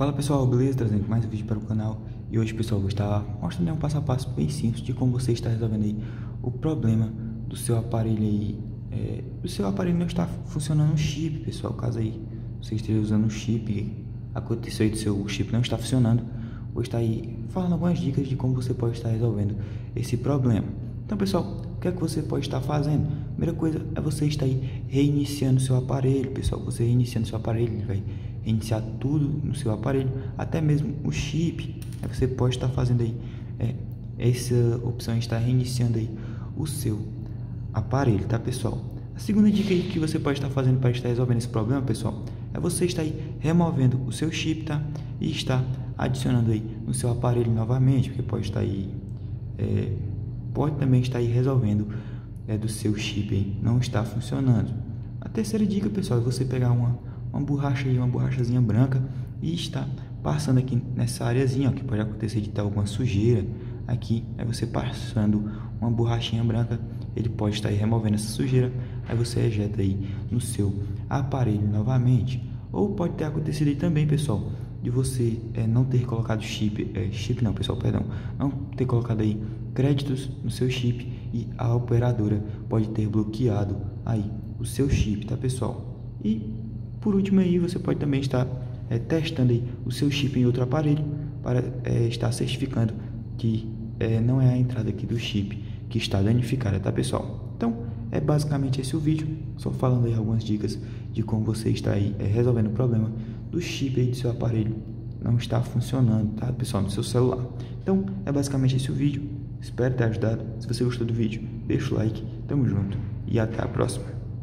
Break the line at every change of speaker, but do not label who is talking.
Fala pessoal, beleza? Trazendo mais um vídeo para o canal e hoje pessoal vou estar mostrando um passo a passo bem simples de como você está resolvendo aí o problema do seu aparelho aí, é, seu aparelho não está funcionando o chip pessoal, caso aí você esteja usando um chip, aconteceu aí do seu chip não está funcionando, vou estar aí falando algumas dicas de como você pode estar resolvendo esse problema. Então pessoal, o que é que você pode estar fazendo? Primeira coisa é você estar aí reiniciando seu aparelho, pessoal, você reiniciando seu aparelho, ele vai reiniciar tudo no seu aparelho, até mesmo o chip. Aí você pode estar fazendo aí é, essa opção está reiniciando aí o seu aparelho, tá pessoal? A segunda dica aí que você pode estar fazendo para estar resolvendo esse problema, pessoal, é você estar aí removendo o seu chip, tá? E estar adicionando aí no seu aparelho novamente, porque pode estar aí é, pode também estar aí resolvendo é, do seu chip não está funcionando. A terceira dica, pessoal, é você pegar uma uma borracha aí, uma borrachazinha branca e está passando aqui nessa areazinha, ó, que pode acontecer de ter alguma sujeira aqui, aí você passando uma borrachinha branca, ele pode estar removendo essa sujeira, aí você ejeta aí no seu aparelho novamente. Ou pode ter acontecido aí também, pessoal, de você é, não ter colocado chip, é, chip não, pessoal, perdão, não ter colocado aí créditos no seu chip e a operadora pode ter bloqueado aí o seu chip, tá, pessoal? E por último aí, você pode também estar é, testando aí o seu chip em outro aparelho para é, estar certificando que é, não é a entrada aqui do chip que está danificada, tá pessoal? Então, é basicamente esse o vídeo, só falando aí algumas dicas de como você está aí resolvendo o problema do chip aí do seu aparelho não está funcionando, tá pessoal, no seu celular. Então, é basicamente esse o vídeo, espero ter ajudado. Se você gostou do vídeo, deixa o like, tamo junto e até a próxima.